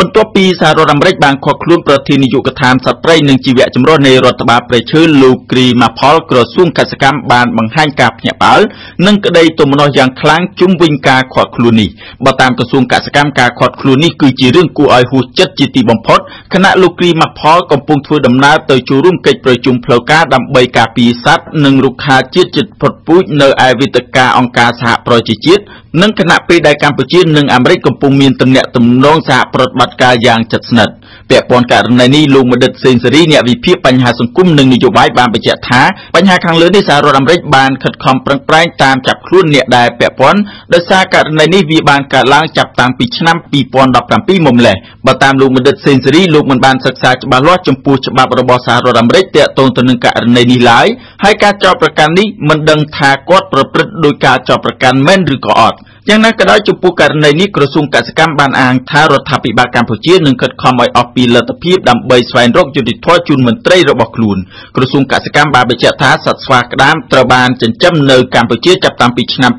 បន្ទាប់ពីសហរដ្ឋអាមេរិកបានឃាត់ខ្លួនប្រធាននាយកដ្ឋានសត្វព្រៃនិងជីវៈចម្រុះនៃរដ្ឋបាលព្រៃឈើលោកគ្រីម៉ាផលក្រសួងកសិកម្មបានបង្ហាញការភ្ញាក់ផ្អើលនិងក្តីទោមនស្សយ៉ាងខ្លាំងជុំវិញការឃាត់ខ្លួននេះបើតាមក្រសួងកសិកម្មការឃាត់ខ្លួននេះគឺជារឿងគួរឲ្យហួសចិត្តជាទីបំផុតខណៈលោកគ្រីម៉ាផលកំពុងធ្វើដំណើរទៅចូលរួមកិច្ចប្រជុំផ្លូវការដើម្បីការពារសត្វនិងរុក្ខាជាតិជិតផុតពូជនៅឯវេទិកាអង្គការសហប្រជាជាតិ និងគណៈពេលដែលកម្ពុជានិងអាមេរិកកំពុងមានទំនាក់ទំនងសហប្រតិបត្តិការយ៉ាងជិតស្និទ្ធ ពាក់ព័ន្ធករណីនេះលោកមនិតសេនស៊ូរីអ្នកវិភាគបញ្ហាសង្គមនិងនយោបាយបានបញ្ជាក់ថាបញ្ហាខាងលើនេះសហរដ្ឋអាមេរិកបានខិតខំប្រឹងប្រែងតាមចាប់ខ្លួនអ្នកដែលពាក់ព័ន្ធដោយសារករណីនេះវាបានកើតឡើងចាប់តាំងពីឆ្នាំ2017មកម្លេះបើតាមលោកមនិតសេនស៊ូរីលោកមិនបានសិក្សាច្បាស់លាស់ចំពោះច្បាប់របស់សហរដ្ឋអាមេរិកទាក់ទងទៅនឹងករណីនេះឡើយហើយការចោទប្រកាន់នេះមិនដឹងថាគាត់ប្រព្រឹត្តដោយការចោទប្រកាន់មែនឬក៏អត់ យ៉ាងណាក៏ដោយចំពោះករណីនេះក្រសួងកសិកម្មបានអាងថារដ្ឋាភិបាលកម្ពុជានឹងខិតខំឲ្យអស់ពីលទ្ធភាពដើម្បីស្វែងរកយុត្តិធម៌ជូនមន្ត្រីរបស់ខ្លួនក្រសួងកសិកម្មបានបញ្ជាក់ថាសត្វស្វាក្តាមត្រូវបានចិញ្ចឹមនៅកម្ពុជាចាប់តាំងពីឆ្នាំ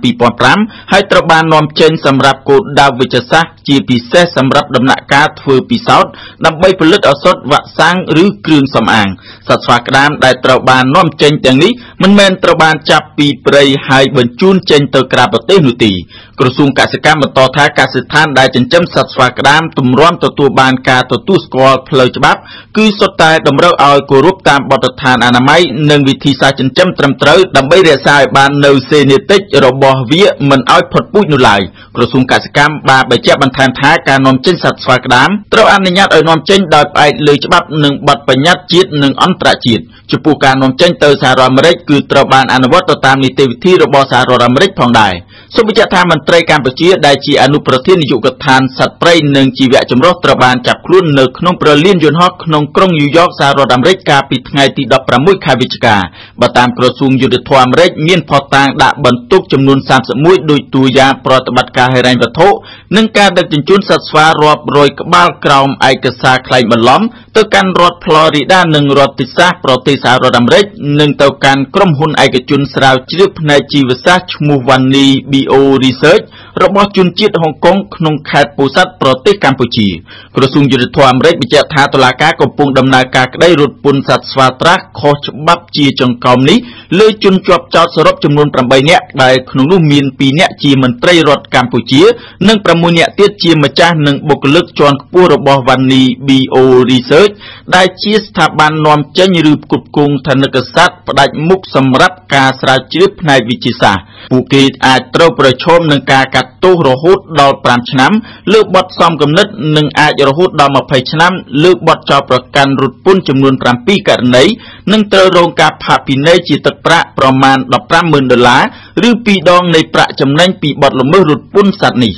2005ហើយត្រូវបាននាំចេញសម្រាប់គោលដៅវិទ្យាសាស្ត្រជាពិសេសសម្រាប់ដំណាក់កាលធ្វើពិសោធន៍ដើម្បីផលិតឱសថវ៉ាក់សាំងឬគ្រឿងសម្អាងសត្វស្វាក្តាមដែលត្រូវបាននាំចេញទាំងនេះមិនមែនត្រូវបានចាប់ពីព្រៃហើយបញ្ជូនចេញទៅក្រៅប្រទេសនោះទេក្រសួងកសិកម្មបន្តថាកសិដ្ឋានដែលចិញ្ចឹមសត្វស្វាក្តាមទម្រាំទទួលបានការទទួលស្គាល់ផ្លូវច្បាប់ គឺសុទ្ធតែតម្រូវឲ្យគោរពតាមបទដ្ឋានអនាម័យនិងវិធីសាស្ត្រចិញ្ចឹមត្រឹមត្រូវដើម្បីរក្សាឲ្យបាននូវសេនេតិចរបស់វាមិនឲ្យផុតពូជនោះឡើយក្រសួងកសិកម្មបានបញ្ជាក់បន្ថែមថាការនាំចេញសត្វស្វាក្តាមត្រូវអនុញ្ញាតឲ្យនាំចេញដោយផ្អែកលើច្បាប់និងបទបញ្ញត្តិជាតិនិងអន្តរជាតិចំពោះការនាំចេញទៅសហរដ្ឋអាមេរិកគឺត្រូវបានអនុវត្តទៅតាមនីតិវិធីរបស់សហរដ្ឋអាមេរិកផងដែរសូមបញ្ជាក់ថាមន្ត្រីកម្ពុជា ដែលជាអនុប្រធាននាយកដ្ឋានសត្វព្រៃនិងជីវៈចម្រុះត្រូវបានចាប់ ខ្លួននៅក្នុងព្រលានយន្តហោះក្នុងក្រុងញូវយ៉កសហរដ្ឋអាមេរិកកាលពីថ្ងៃទី16ខែវិច្ឆិកាបើតាមក្រសួងយុទ្ធភ័ពអាមេរិកមានផុសតាងដាក់បន្ទុកចំនួន31ដោយតួយ៉ាងប្រតិបត្តិការហិរញ្ញវត្ថុនិងការដឹកជញ្ជូនសត្វស្វារាប់រយក្បាលក្រោមឯកសារក្លែងបន្លំទៅកាន់រដ្ឋ Florida និងរដ្ឋ Texas ប្រទេសសហរដ្ឋអាមេរិកនិងទៅកាន់ក្រុមហ៊ុនឯកជនស្រាវជ្រាវផ្នែកជីវសាស្ត្រឈ្មោះ Vani Bio Research របស់ជនជាតិហុងកុងក្នុងខេត្តពោធិ៍សាត់ប្រទេសកម្ពុជាក្រសួងយុទ្ធភ័ពអាមេរិកបញ្ជាក់ថាតុលាការកំពុងដំណើរការក្តីរត់ពន្ធសត្វស្វាត្រាស់ខុសច្បាប់ជាចង្កោមនេះលើជនជាប់ចោតសរុបចំនួន8នាក់ដែលក្នុងនោះមាន2នាក់ជាមន្ត្រីរដ្ឋកម្ពុជា និង6នាក់ទៀតជាម្ចាស់និងបុគ្គលិកជាន់ខ្ពស់របស់ Vani Bio Research ដែលជាស្ថាប័ននាំចេញឬផ្គត់ផ្គង់ថនិកសត្វផ្ដាច់មុខសម្រាប់ការស្រាវជ្រាវផ្នែកវិទ្យាសាស្ត្រពួកគេអាចត្រូវប្រឈមនឹងការកាត់ទោសរហូតដល់5ឆ្នាំលើបទសំគំនិតនិងអាចរហូតដល់20ឆ្នាំលើបទចោទប្រកាន់រត់ពន្ធចំនួន7ករណីនិងត្រូវរងការផាកពិន័យជាទឹកប្រាក់ប្រមាណ150,000ដុល្លារឬ2ដងនៃប្រាក់ចំណេញពីបទល្មើសរត់ពន្ធសត្វនេះ